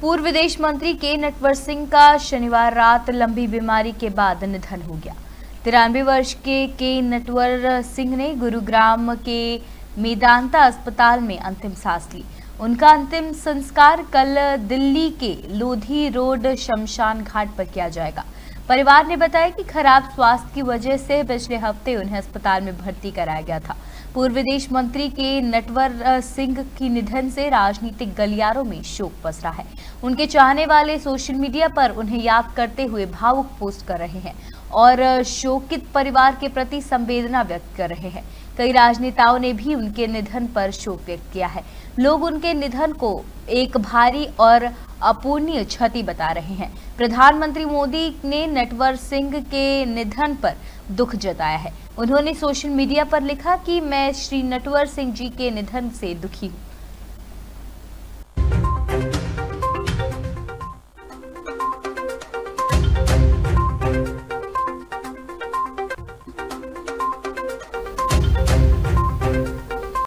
पूर्व विदेश मंत्री के नटवर सिंह का शनिवार रात लंबी बीमारी के बाद निधन हो गया। तिरानवे वर्ष के के नटवर सिंह ने गुरुग्राम के मेदांता अस्पताल में अंतिम सांस ली। उनका अंतिम संस्कार कल दिल्ली के लोधी रोड शमशान घाट पर किया जाएगा। परिवार ने बताया कि खराब स्वास्थ्य की वजह से पिछले हफ़्ते उन्हें अस्पताल में भर्ती कराया गया था। पूर्व विदेश मंत्री के नटवर सिंह की निधन से राजनीतिक गलियारों में शोक पसरा है। उनके चाहने वाले सोशल मीडिया पर उन्हें याद करते हुए भावुक पोस्ट कर रहे हैं। और शोकित परिवार के प्रति संवेदना व्यक्त कर रहे हैं। कई राजनेताओं ने भी उनके निधन पर शोक व्यक्त किया है। लोग उनके निधन को एक भारी और अपूर्णीय क्षति बता रहे हैं। प्रधानमंत्री मोदी ने नटवर सिंह के निधन पर दुख जताया है। उन्होंने सोशल मीडिया पर लिखा कि मैं श्री नटवर सिंह जी के निधन से दुखी हूँ।